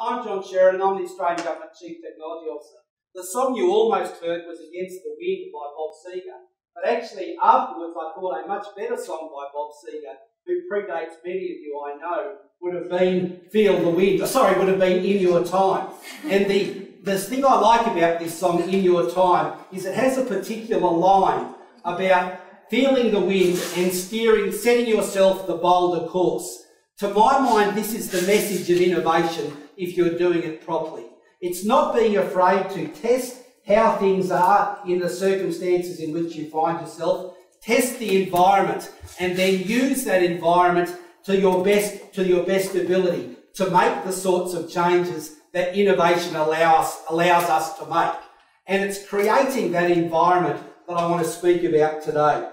I'm John Sheridan, I'm the Australian Government Chief Technology Officer. The song you almost heard was Against the Wind by Bob Seger. But actually, afterwards, I thought a much better song by Bob Seger, who predates many of you I know, would have been Feel the Wind. Sorry, would have been In Your Time. And the, the thing I like about this song, In Your Time, is it has a particular line about feeling the wind and steering, setting yourself the bolder course. To my mind, this is the message of innovation if you're doing it properly. It's not being afraid to test how things are in the circumstances in which you find yourself, test the environment, and then use that environment to your best to your best ability to make the sorts of changes that innovation allows allows us to make. And it's creating that environment that I want to speak about today.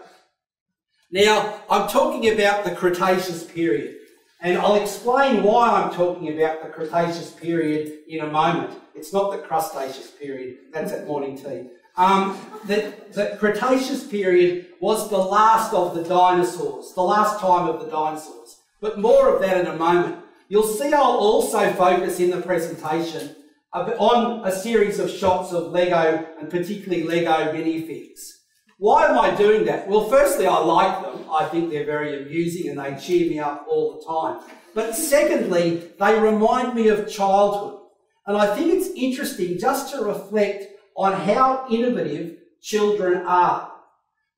Now, I'm talking about the Cretaceous period. And I'll explain why I'm talking about the Cretaceous period in a moment. It's not the Crustaceous period, that's at morning tea. Um, the, the Cretaceous period was the last of the dinosaurs, the last time of the dinosaurs. But more of that in a moment. You'll see I'll also focus in the presentation on a series of shots of Lego and particularly Lego minifigs. Why am I doing that? Well, firstly, I like them. I think they're very amusing and they cheer me up all the time. But secondly, they remind me of childhood. And I think it's interesting just to reflect on how innovative children are.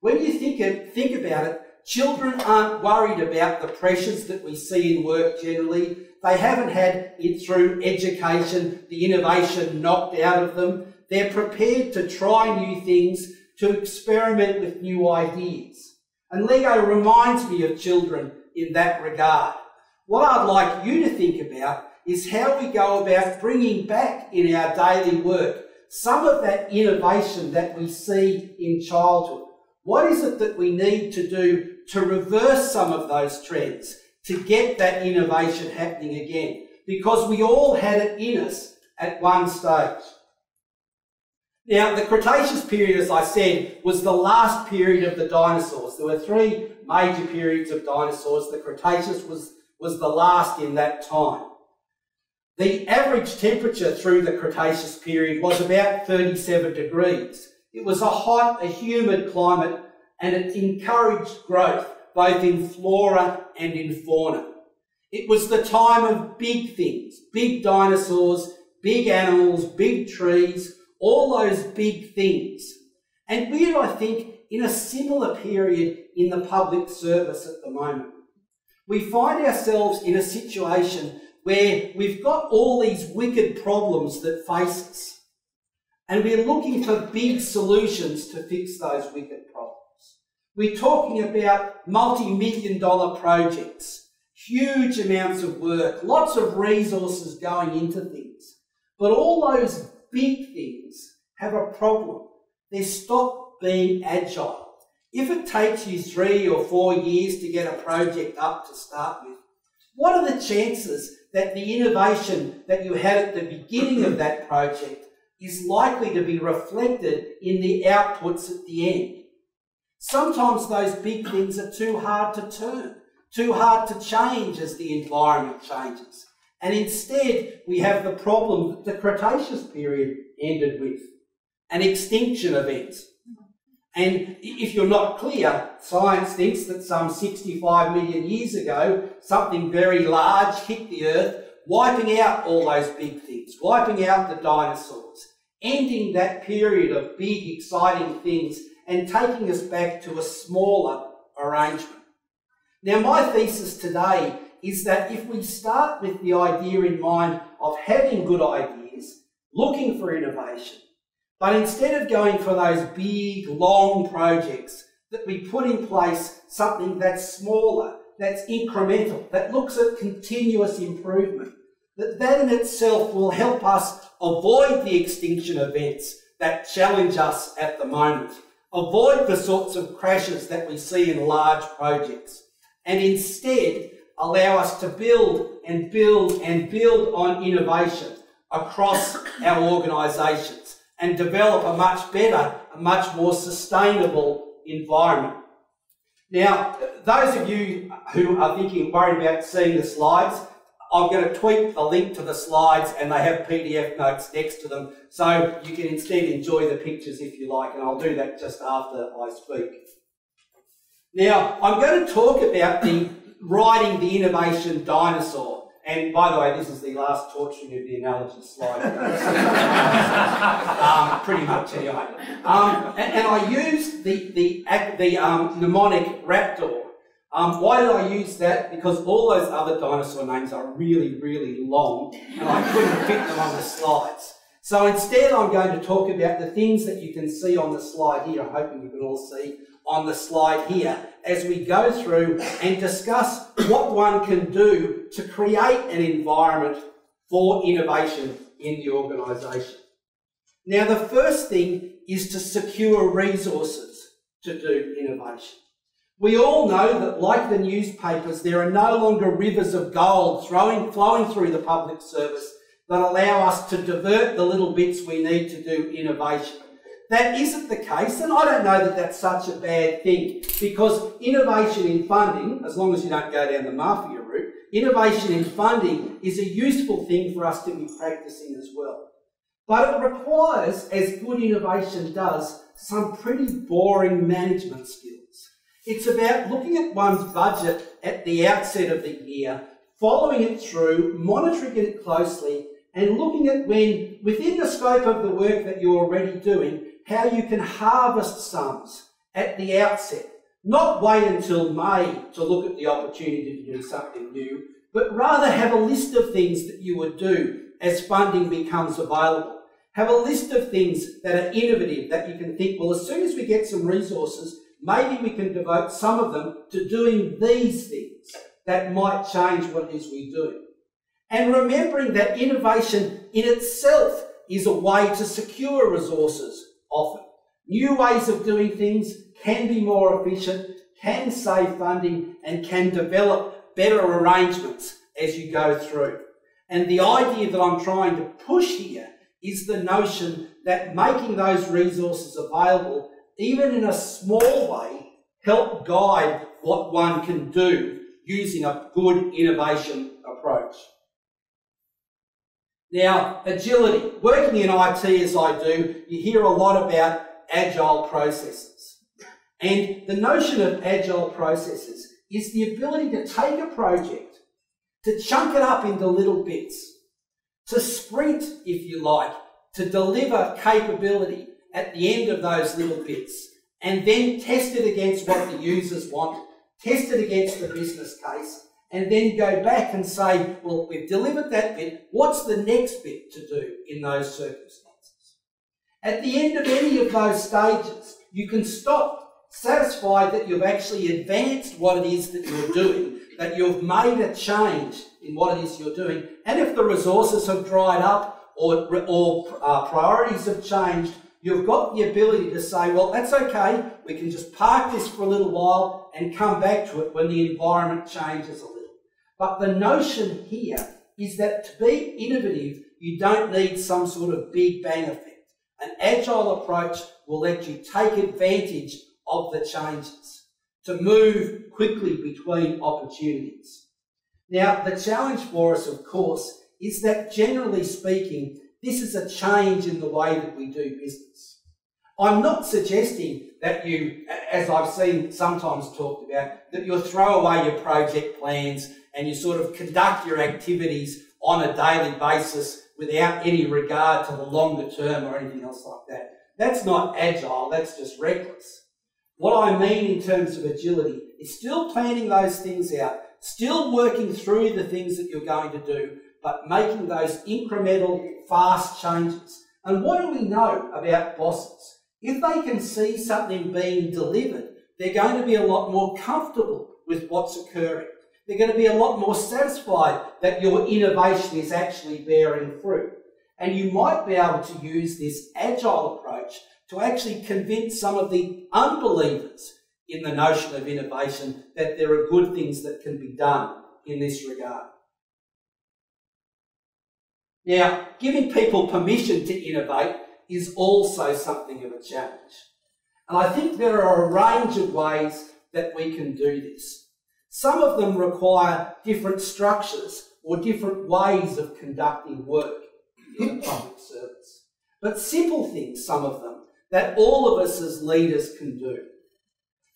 When you think, of, think about it, children aren't worried about the pressures that we see in work generally. They haven't had it through education, the innovation knocked out of them. They're prepared to try new things to experiment with new ideas. And Lego reminds me of children in that regard. What I'd like you to think about is how we go about bringing back in our daily work some of that innovation that we see in childhood. What is it that we need to do to reverse some of those trends, to get that innovation happening again? Because we all had it in us at one stage. Now, the Cretaceous period, as I said, was the last period of the dinosaurs. There were three major periods of dinosaurs. The Cretaceous was, was the last in that time. The average temperature through the Cretaceous period was about 37 degrees. It was a hot, a humid climate, and it encouraged growth both in flora and in fauna. It was the time of big things, big dinosaurs, big animals, big trees, all those big things. And we're, I think, in a similar period in the public service at the moment. We find ourselves in a situation where we've got all these wicked problems that face us. And we're looking for big solutions to fix those wicked problems. We're talking about multi-million dollar projects, huge amounts of work, lots of resources going into things. But all those big things have a problem. They stop being agile. If it takes you three or four years to get a project up to start with, what are the chances that the innovation that you had at the beginning of that project is likely to be reflected in the outputs at the end? Sometimes those big things are too hard to turn, too hard to change as the environment changes. And instead, we have the problem that the Cretaceous period ended with an extinction event. And if you're not clear, science thinks that some 65 million years ago, something very large hit the Earth, wiping out all those big things, wiping out the dinosaurs, ending that period of big, exciting things and taking us back to a smaller arrangement. Now, my thesis today is that if we start with the idea in mind of having good ideas, looking for innovation, but instead of going for those big, long projects, that we put in place something that's smaller, that's incremental, that looks at continuous improvement, that that in itself will help us avoid the extinction events that challenge us at the moment, avoid the sorts of crashes that we see in large projects, and instead allow us to build and build and build on innovation across our organisations and develop a much better, a much more sustainable environment. Now, those of you who are thinking, worried about seeing the slides, I'm going to tweet a link to the slides and they have PDF notes next to them so you can instead enjoy the pictures if you like and I'll do that just after I speak. Now, I'm going to talk about the riding the innovation dinosaur. And by the way, this is the last torturing of the analogy slide. um, pretty much anyway. Um, and, and, I used the, the, the um, mnemonic raptor um, why did I use that? Because all those other dinosaur names are really, really long and I couldn't fit them on the slides. So instead I'm going to talk about the things that you can see on the slide here. I'm hoping you can all see on the slide here as we go through and discuss what one can do to create an environment for innovation in the organisation. Now the first thing is to secure resources to do innovation. We all know that, like the newspapers, there are no longer rivers of gold throwing, flowing through the public service that allow us to divert the little bits we need to do innovation. That isn't the case, and I don't know that that's such a bad thing because innovation in funding, as long as you don't go down the mafia route, innovation in funding is a useful thing for us to be practicing as well. But it requires, as good innovation does, some pretty boring management skills. It's about looking at one's budget at the outset of the year, following it through, monitoring it closely, and looking at when, within the scope of the work that you're already doing, how you can harvest sums at the outset. Not wait until May to look at the opportunity to do something new, but rather have a list of things that you would do as funding becomes available. Have a list of things that are innovative that you can think, well, as soon as we get some resources, maybe we can devote some of them to doing these things that might change what it is we do. And remembering that innovation in itself is a way to secure resources often. New ways of doing things can be more efficient, can save funding, and can develop better arrangements as you go through. And the idea that I'm trying to push here is the notion that making those resources available even in a small way, help guide what one can do using a good innovation approach. Now, agility. Working in IT as I do, you hear a lot about agile processes. And the notion of agile processes is the ability to take a project, to chunk it up into little bits, to sprint, if you like, to deliver capability at the end of those little bits and then test it against what the users want, test it against the business case, and then go back and say, well, we've delivered that bit, what's the next bit to do in those circumstances? At the end of any of those stages, you can stop satisfied that you've actually advanced what it is that you're doing, that you've made a change in what it is you're doing, and if the resources have dried up or, or uh, priorities have changed, you've got the ability to say, well, that's okay. We can just park this for a little while and come back to it when the environment changes a little. But the notion here is that to be innovative, you don't need some sort of big bang effect. An agile approach will let you take advantage of the changes to move quickly between opportunities. Now, the challenge for us, of course, is that generally speaking, this is a change in the way that we do business. I'm not suggesting that you, as I've seen sometimes talked about, that you throw away your project plans and you sort of conduct your activities on a daily basis without any regard to the longer term or anything else like that. That's not agile, that's just reckless. What I mean in terms of agility is still planning those things out, still working through the things that you're going to do, but making those incremental, fast changes. And what do we know about bosses? If they can see something being delivered, they're going to be a lot more comfortable with what's occurring. They're going to be a lot more satisfied that your innovation is actually bearing fruit. And you might be able to use this agile approach to actually convince some of the unbelievers in the notion of innovation that there are good things that can be done in this regard. Now, giving people permission to innovate is also something of a challenge. And I think there are a range of ways that we can do this. Some of them require different structures or different ways of conducting work in the public service. But simple things, some of them, that all of us as leaders can do.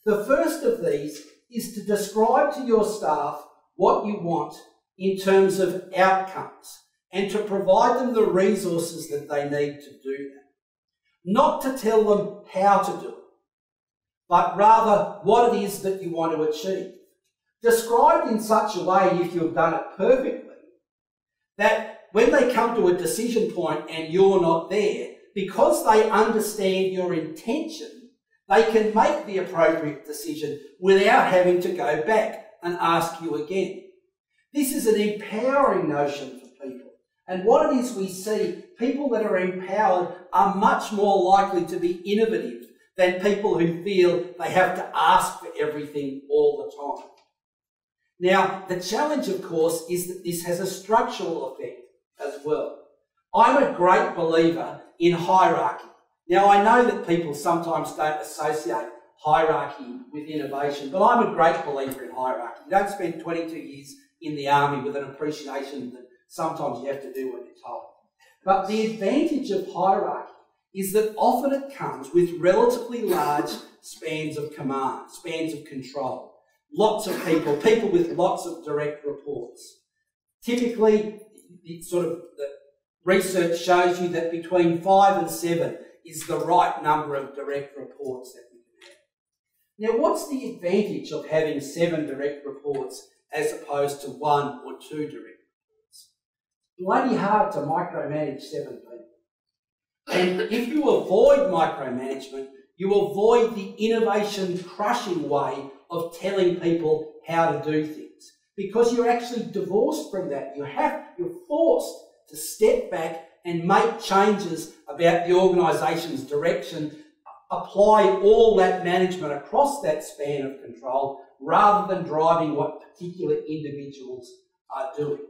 The first of these is to describe to your staff what you want in terms of outcomes and to provide them the resources that they need to do that. Not to tell them how to do it, but rather what it is that you want to achieve. Described in such a way, if you've done it perfectly, that when they come to a decision point and you're not there, because they understand your intention, they can make the appropriate decision without having to go back and ask you again. This is an empowering notion for people. And what it is we see, people that are empowered are much more likely to be innovative than people who feel they have to ask for everything all the time. Now, the challenge, of course, is that this has a structural effect as well. I'm a great believer in hierarchy. Now, I know that people sometimes don't associate hierarchy with innovation, but I'm a great believer in hierarchy. You don't spend 22 years in the army with an appreciation that sometimes you have to do what you're told. But the advantage of hierarchy is that often it comes with relatively large spans of command, spans of control. Lots of people, people with lots of direct reports. Typically, it's sort of the research shows you that between five and seven is the right number of direct reports that we can have. Now, what's the advantage of having seven direct reports as opposed to one or two direct reports? Bloody hard to micromanage seven people. And if you avoid micromanagement, you avoid the innovation crushing way of telling people how to do things. Because you're actually divorced from that. You have, you're forced to step back and make changes about the organisation's direction, apply all that management across that span of control rather than driving what particular individuals are doing.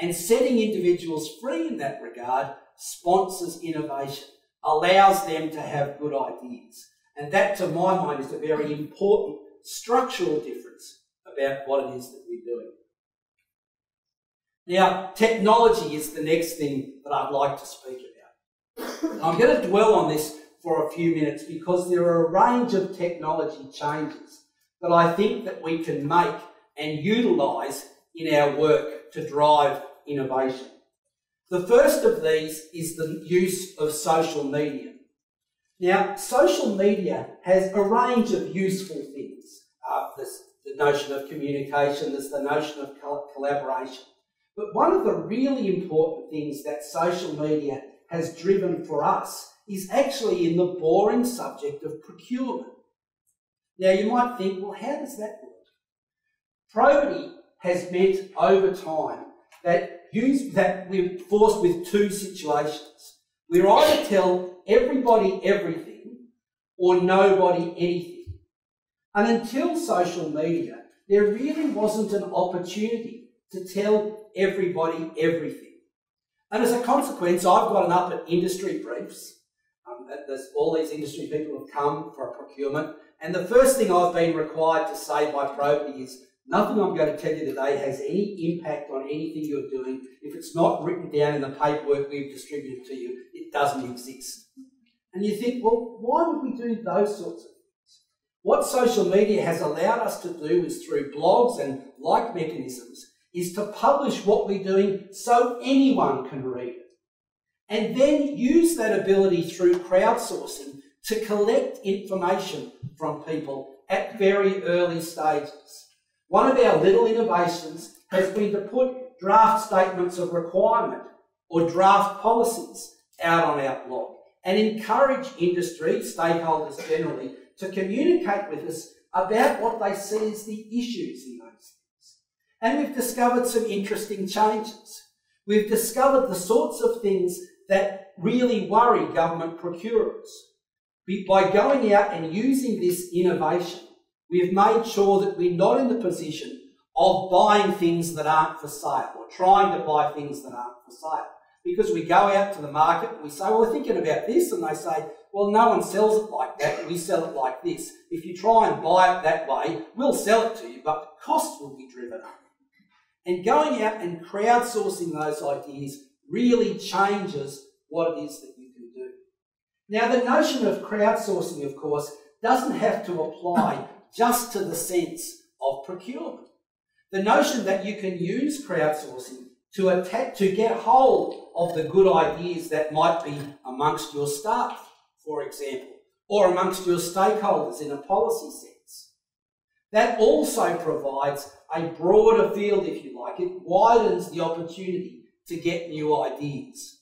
And setting individuals free in that regard sponsors innovation, allows them to have good ideas. And that, to my mind, is a very important structural difference about what it is that we're doing. Now, technology is the next thing that I'd like to speak about. I'm going to dwell on this for a few minutes because there are a range of technology changes that I think that we can make and utilise in our work to drive innovation. The first of these is the use of social media. Now, social media has a range of useful things. Uh, there's the notion of communication, there's the notion of collaboration. But one of the really important things that social media has driven for us is actually in the boring subject of procurement. Now you might think, well, how does that work? Probity has meant over time that use that we're forced with two situations. We're either tell everybody everything or nobody anything. And until social media, there really wasn't an opportunity to tell everybody everything. And as a consequence, I've gotten up at industry briefs. Um, all these industry people have come for a procurement, and the first thing I've been required to say by probity is nothing I'm going to tell you today has any impact on anything you're doing. If it's not written down in the paperwork we've distributed to you, it doesn't exist. And you think, well, why would we do those sorts of things? What social media has allowed us to do is through blogs and like mechanisms is to publish what we're doing so anyone can read it. And then use that ability through crowdsourcing to collect information from people at very early stages. One of our little innovations has been to put draft statements of requirement or draft policies out on our blog and encourage industry, stakeholders generally, to communicate with us about what they see as the issues in those things. and we've discovered some interesting changes. We've discovered the sorts of things that really worry government procurers. By going out and using this innovation, we've made sure that we're not in the position of buying things that aren't for sale or trying to buy things that aren't for sale. Because we go out to the market and we say, well, we're thinking about this, and they say, well, no one sells it like that, we sell it like this. If you try and buy it that way, we'll sell it to you, but the cost will be driven up. And going out and crowdsourcing those ideas really changes what it is that you can do. Now, the notion of crowdsourcing, of course, doesn't have to apply just to the sense of procurement. The notion that you can use crowdsourcing to attack, to get hold of the good ideas that might be amongst your staff, for example, or amongst your stakeholders in a policy sense. That also provides a broader field, if you like. It widens the opportunity to get new ideas.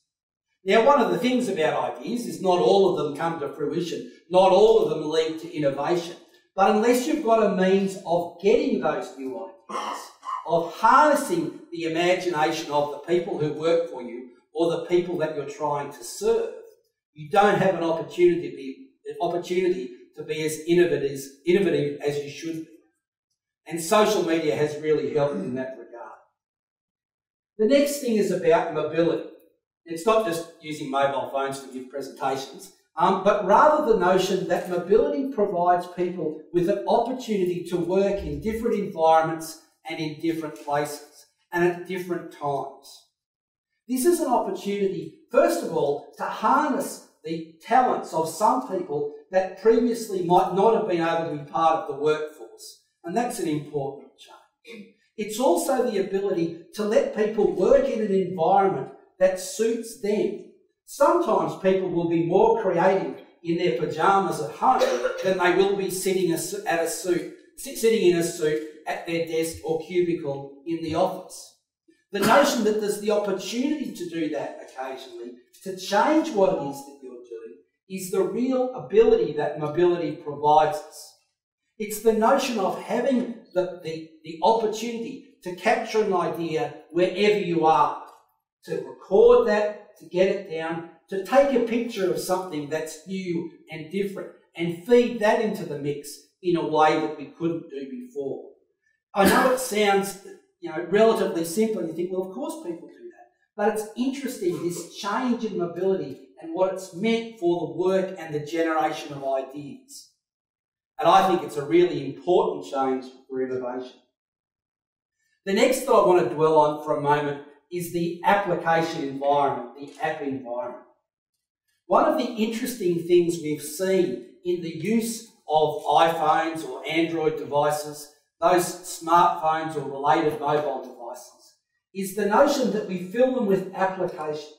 Now, one of the things about ideas is not all of them come to fruition, not all of them lead to innovation. But unless you've got a means of getting those new ideas, of harnessing the imagination of the people who work for you or the people that you're trying to serve, you don't have an opportunity to be, opportunity to be as innovative, innovative as you should be. And social media has really helped in that regard. The next thing is about mobility. It's not just using mobile phones to give presentations, um, but rather the notion that mobility provides people with an opportunity to work in different environments and in different places and at different times. This is an opportunity, first of all, to harness the talents of some people that previously might not have been able to be part of the workforce. And that's an important change. It's also the ability to let people work in an environment that suits them. Sometimes people will be more creative in their pajamas at home than they will be sitting at a suit, sitting in a suit at their desk or cubicle in the office. The notion that there's the opportunity to do that occasionally, to change what it is that you're doing, is the real ability that mobility provides us. It's the notion of having the, the, the opportunity to capture an idea wherever you are, to record that, to get it down, to take a picture of something that's new and different, and feed that into the mix in a way that we couldn't do before. I know it sounds, you know, relatively simple, and you think, well, of course people do that. But it's interesting, this change in mobility and what it's meant for the work and the generation of ideas. And I think it's a really important change for innovation. The next that I want to dwell on for a moment is the application environment, the app environment. One of the interesting things we've seen in the use of iPhones or Android devices those smartphones or related mobile devices, is the notion that we fill them with applications.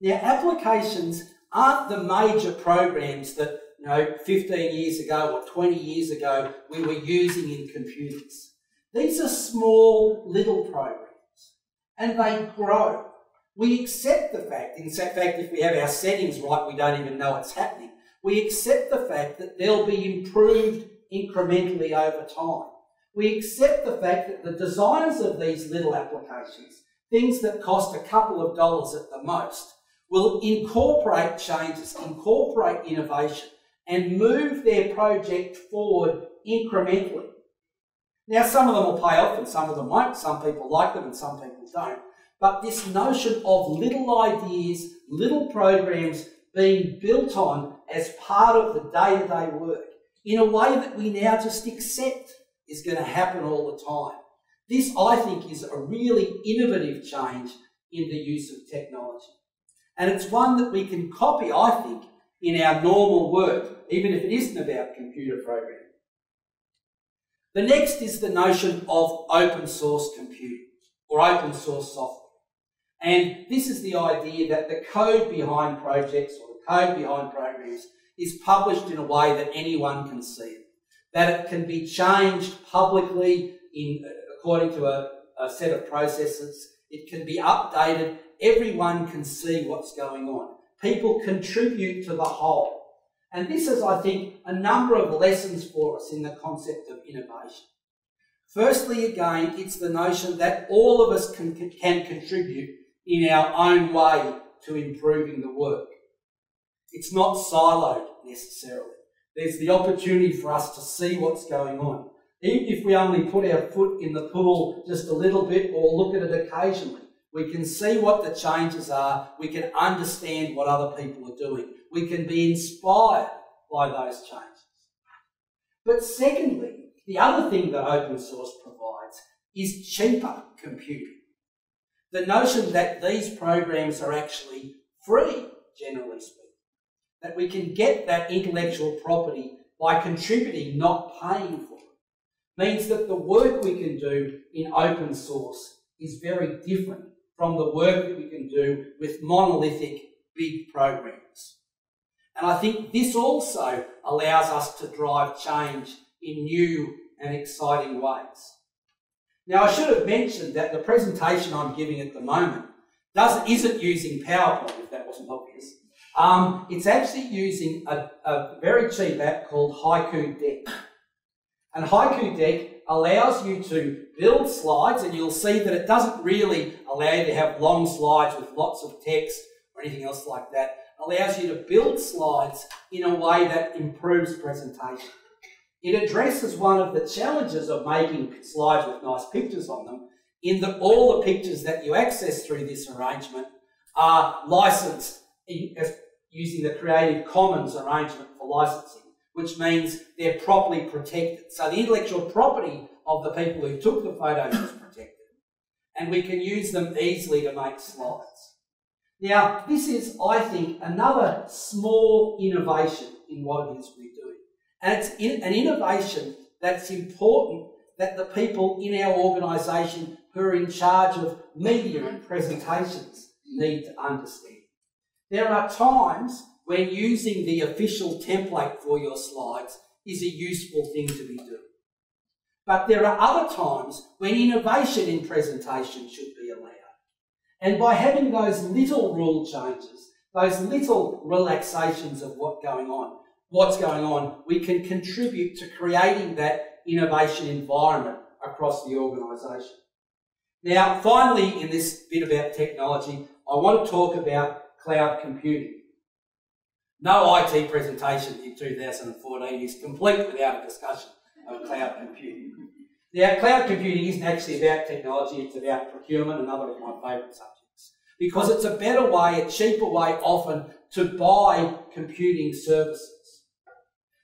Now, applications aren't the major programs that, you know, 15 years ago or 20 years ago we were using in computers. These are small little programs and they grow. We accept the fact, in fact, if we have our settings right, we don't even know it's happening. We accept the fact that they'll be improved incrementally over time. We accept the fact that the designers of these little applications, things that cost a couple of dollars at the most, will incorporate changes, incorporate innovation, and move their project forward incrementally. Now, some of them will pay off and some of them won't. Some people like them and some people don't. But this notion of little ideas, little programs being built on as part of the day to day work in a way that we now just accept is going to happen all the time. This, I think, is a really innovative change in the use of technology. And it's one that we can copy, I think, in our normal work, even if it isn't about computer programming. The next is the notion of open source computing or open source software. And this is the idea that the code behind projects or the code behind programs is published in a way that anyone can see it. That it can be changed publicly in, uh, according to a, a set of processes. It can be updated. Everyone can see what's going on. People contribute to the whole. And this is, I think, a number of lessons for us in the concept of innovation. Firstly, again, it's the notion that all of us can, can contribute in our own way to improving the work. It's not siloed necessarily. There's the opportunity for us to see what's going on. Even if we only put our foot in the pool just a little bit or look at it occasionally, we can see what the changes are. We can understand what other people are doing. We can be inspired by those changes. But secondly, the other thing that open source provides is cheaper computing. The notion that these programs are actually free, generally speaking. That we can get that intellectual property by contributing, not paying for it, means that the work we can do in open source is very different from the work that we can do with monolithic big programs. And I think this also allows us to drive change in new and exciting ways. Now, I should have mentioned that the presentation I'm giving at the moment does, isn't using PowerPoint, if that wasn't obvious. Um, it's actually using a, a very cheap app called Haiku Deck. And Haiku Deck allows you to build slides, and you'll see that it doesn't really allow you to have long slides with lots of text or anything else like that. It allows you to build slides in a way that improves presentation. It addresses one of the challenges of making slides with nice pictures on them, in that all the pictures that you access through this arrangement are licensed using the Creative Commons arrangement for licensing, which means they're properly protected. So the intellectual property of the people who took the photos is protected, and we can use them easily to make slides. Now, this is, I think, another small innovation in what it is we're doing. And it's in, an innovation that's important that the people in our organisation who are in charge of media and presentations need to understand. There are times when using the official template for your slides is a useful thing to be doing. But there are other times when innovation in presentation should be allowed. And by having those little rule changes, those little relaxations of what going on, what's going on, we can contribute to creating that innovation environment across the organisation. Now, finally, in this bit about technology, I want to talk about cloud computing. No IT presentation in 2014 is complete without a discussion of cloud computing. Now, cloud computing isn't actually about technology, it's about procurement, another of my favourite subjects. Because it's a better way, a cheaper way often, to buy computing services.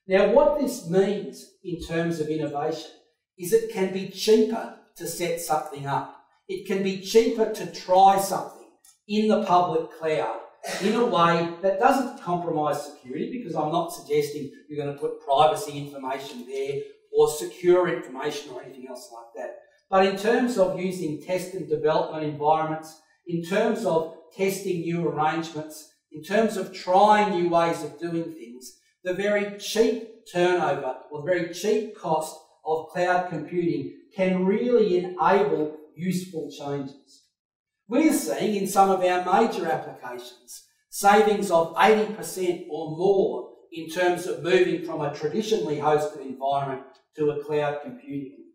Now, what this means in terms of innovation is it can be cheaper to set something up. It can be cheaper to try something in the public cloud in a way that doesn't compromise security because I'm not suggesting you're going to put privacy information there or secure information or anything else like that. But in terms of using test and development environments, in terms of testing new arrangements, in terms of trying new ways of doing things, the very cheap turnover or the very cheap cost of cloud computing can really enable useful changes. We're seeing in some of our major applications savings of 80% or more in terms of moving from a traditionally hosted environment to a cloud computing environment.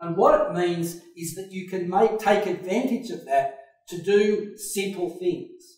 And what it means is that you can make, take advantage of that to do simple things.